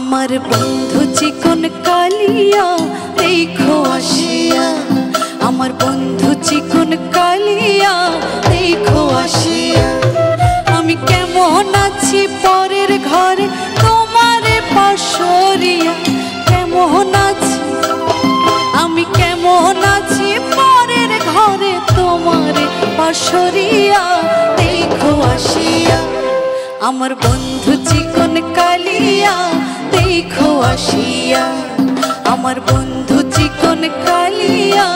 আমার বন্ধু চিকন কালিয়া, দেখো আসিয়া। আমার বন্ধু চিকন কালিয়া, দেখো আসিয়া। আমি কেমন আছি পরের ঘরে, তোমার পাশরিয়া কেমন আছি? আমি কেমন আছি পরের ঘরে, তোমার পাশরিয়া দেখো আসিয়া। আমার বন্ধু চিকন কালিয়া দেখো আসিয়া আমার বন্ধু চিকন কালিয়া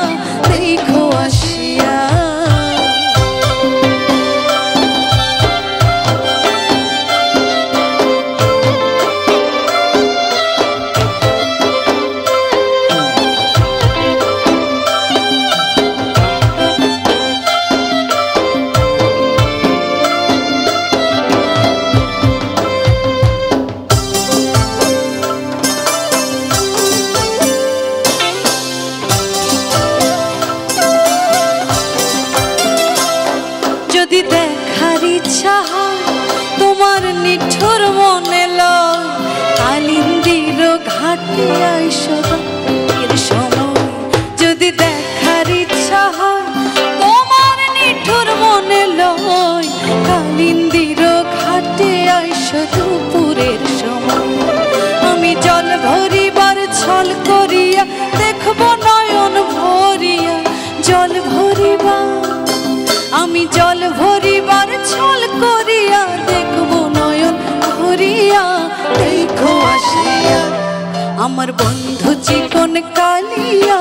ঘাটে এর সময় যদি দেখার ইচ্ছা হয়, তোমার নিঠুর মনে লয়। কালিন্দির ঘাটে আইস দুপুরের সময়। আমি জল ভরিবার ছল করিয়া আমার বন্ধু চিকন কালিয়া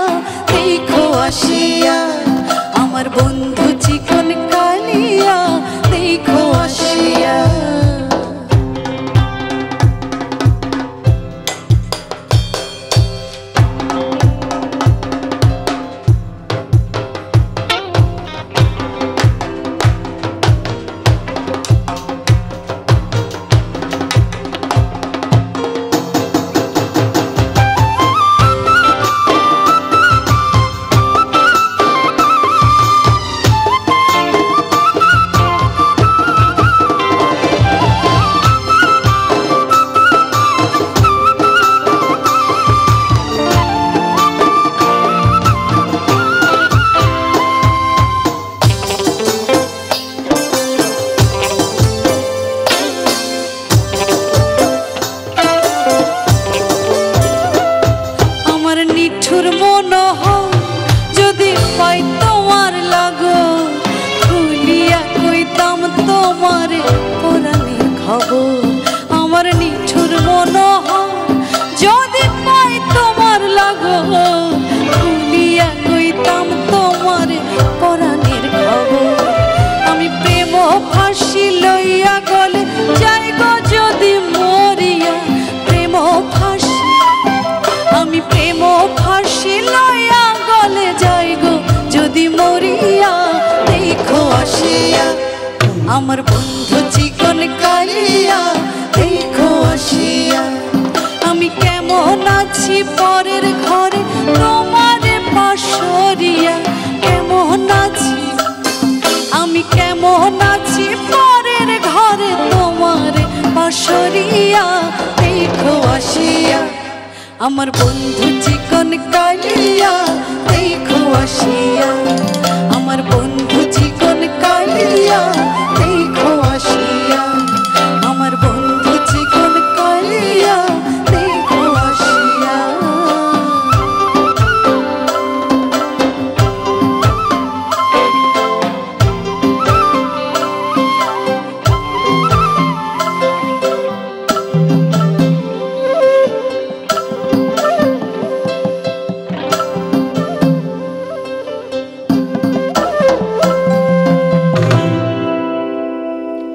তোমার পরাণের খবর আমার নিঠুর মন যদি পাই তোমার লাগো কইতাম আমার বন্ধু চিকন কালিয়া, দেখো আসিয়া। আমি কেমন আছি পরের ঘরে, তোমার পাশরিয়া কেমন আছি? আমি কেমন আছি পরের ঘরে, তোমার পাশরিয়া দেখো আসিয়া। আমার বন্ধু চিকন কালিয়া, দেখো আসিয়া। निकालिया देखो